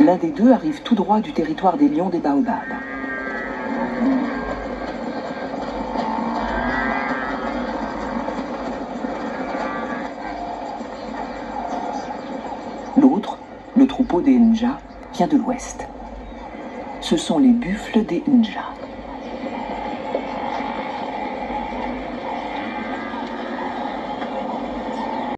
L'un des deux arrive tout droit du territoire des lions des baobabs. L'autre, le troupeau des Nja, vient de l'ouest. Ce sont les buffles des Nja.